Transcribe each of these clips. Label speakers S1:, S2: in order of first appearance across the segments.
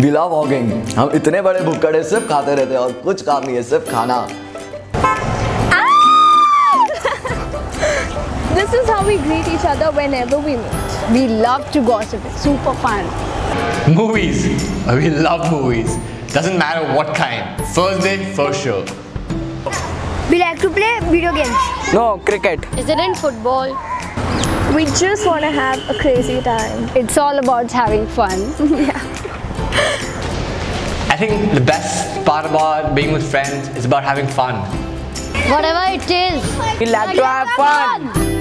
S1: We love walking हम इतने बड़े भुक्कड़ सिर्फ़ खाते रहते हैं और कुछ काम नहीं है सिर्फ़ खाना
S2: This is how we greet each other whenever we meet.
S3: We love to gossip. It's super fun.
S4: Movies. We love movies. Doesn't matter what kind. First day, first show.
S5: We like to play video games.
S6: No, cricket.
S3: Is it in football?
S2: We just want to have a crazy time.
S3: It's all about having fun.
S4: I think the best part about being with friends is about having fun.
S3: Whatever it is.
S6: We like to have fun.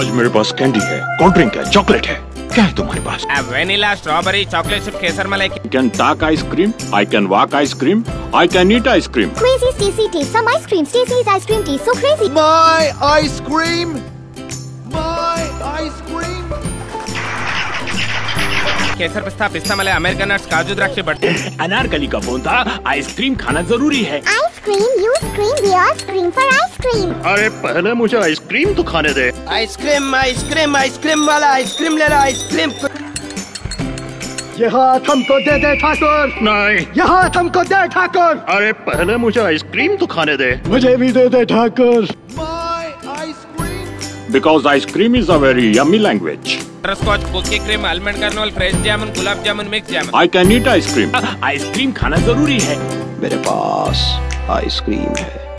S7: आज मेरे पास candy है cold drink है chocolate है क्या है तुम्हारे पास?
S8: वेनिला स्ट्रॉबेरी चॉकलेट सिर्फ़ केसर मलाई
S7: I can talk ice cream I can
S5: walk ice cream I can eat ice cream crazy CC टी सम आइसक्रीम सीसी
S9: ice cream T so crazy my ice cream
S8: केसर पिस्ता पिस्ता मलाई अमेरिकन नट्स काजू द्राक्षी बट
S7: अनारकली का फ़ोन था आइसक्रीम खाना ज़रूरी है।
S5: scream, we all scream for ice cream.
S7: अरे पहले मुझे आइसक्रीम तो खाने दे।
S9: Ice cream ice cream ice cream वाला आइसक्रीम ले लो आइसक्रीम।
S7: ये हाथ हमको दे दे ठाकुर। नहीं। ये हाथ हमको दे ठाकुर। अरे पहले मुझे आइसक्रीम तो खाने दे। मुझे भी दे दे Thakur! Because ice cream is a very yummy language
S8: scotch cookie cream almond kernel fresh jamun gulab jamun mix jamun
S7: I can eat ice cream ice cream खाना ज़रूरी है।
S9: मेरे पास आइसक्रीम है।